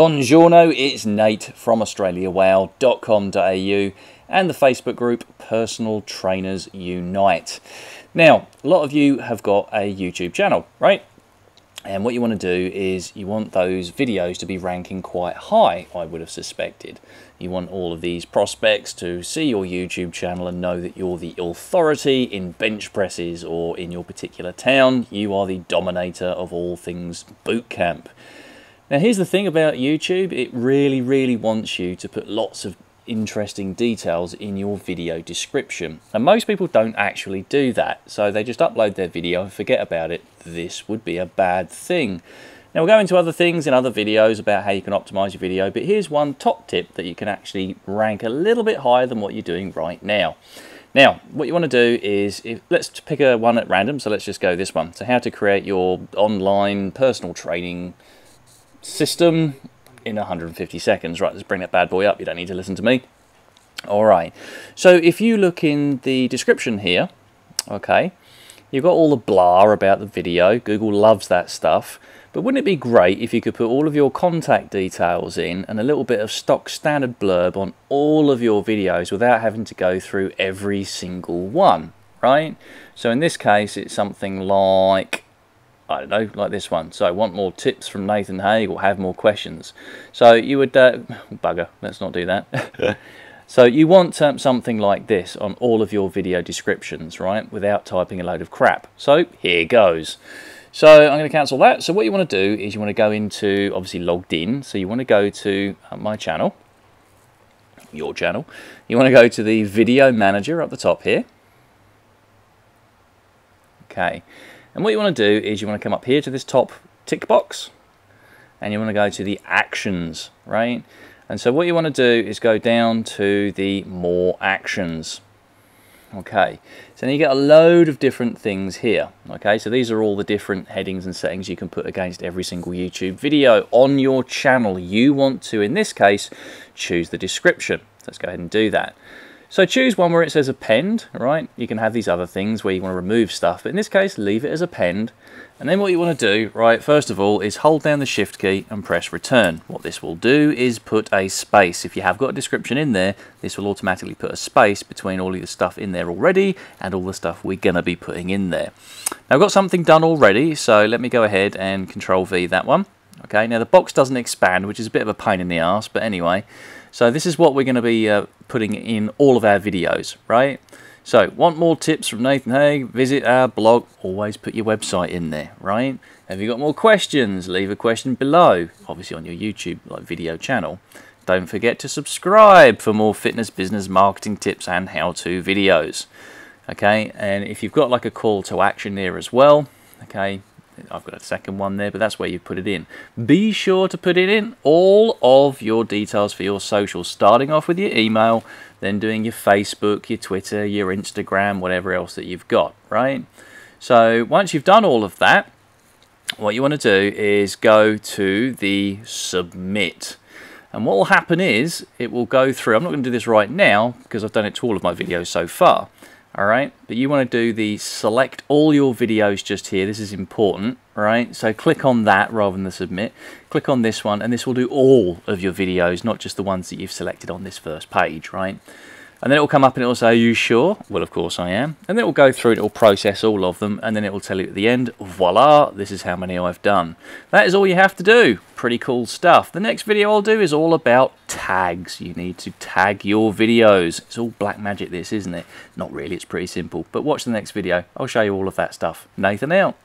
Buongiorno, it's Nate from AustraliaWow.com.au and the Facebook group Personal Trainers Unite. Now, a lot of you have got a YouTube channel, right? And what you want to do is you want those videos to be ranking quite high, I would have suspected. You want all of these prospects to see your YouTube channel and know that you're the authority in bench presses or in your particular town. You are the dominator of all things boot camp. Now here's the thing about YouTube, it really, really wants you to put lots of interesting details in your video description. And most people don't actually do that, so they just upload their video and forget about it. This would be a bad thing. Now we'll go into other things in other videos about how you can optimize your video, but here's one top tip that you can actually rank a little bit higher than what you're doing right now. Now, what you want to do is, if, let's pick a one at random, so let's just go this one. So how to create your online personal training system in 150 seconds. Right, let's bring that bad boy up. You don't need to listen to me. All right. So if you look in the description here, okay, you've got all the blah about the video. Google loves that stuff. But wouldn't it be great if you could put all of your contact details in and a little bit of stock standard blurb on all of your videos without having to go through every single one, right? So in this case, it's something like I don't know, like this one. So I want more tips from Nathan Hague or have more questions. So you would, uh, bugger, let's not do that. so you want um, something like this on all of your video descriptions, right, without typing a load of crap. So here goes. So I'm going to cancel that. So what you want to do is you want to go into, obviously logged in, so you want to go to uh, my channel, your channel. You want to go to the video manager up the top here. Okay. And what you want to do is you want to come up here to this top tick box and you want to go to the actions, right? And so what you want to do is go down to the more actions. Okay, so then you get a load of different things here. Okay, so these are all the different headings and settings you can put against every single YouTube video on your channel. You want to, in this case, choose the description. Let's go ahead and do that. So choose one where it says append, right? You can have these other things where you want to remove stuff, but in this case, leave it as append. And then what you want to do, right, first of all, is hold down the shift key and press return. What this will do is put a space. If you have got a description in there, this will automatically put a space between all of the stuff in there already and all the stuff we're going to be putting in there. Now I've got something done already, so let me go ahead and control V that one. Okay, now the box doesn't expand, which is a bit of a pain in the ass, but anyway. So this is what we're going to be uh, putting in all of our videos, right? So, want more tips from Nathan Hague? Visit our blog. Always put your website in there, right? Have you got more questions? Leave a question below, obviously on your YouTube like video channel. Don't forget to subscribe for more fitness, business, marketing tips and how-to videos. Okay, and if you've got like a call to action there as well, okay, I've got a second one there, but that's where you put it in. Be sure to put it in all of your details for your socials, starting off with your email, then doing your Facebook, your Twitter, your Instagram, whatever else that you've got, right? So once you've done all of that, what you want to do is go to the submit. And what will happen is it will go through, I'm not going to do this right now because I've done it to all of my videos so far all right but you want to do the select all your videos just here this is important right? so click on that rather than the submit click on this one and this will do all of your videos not just the ones that you've selected on this first page right and then it will come up and it will say, are you sure? Well, of course I am. And then it will go through and it will process all of them. And then it will tell you at the end, voila, this is how many I've done. That is all you have to do. Pretty cool stuff. The next video I'll do is all about tags. You need to tag your videos. It's all black magic this, isn't it? Not really, it's pretty simple. But watch the next video. I'll show you all of that stuff. Nathan out.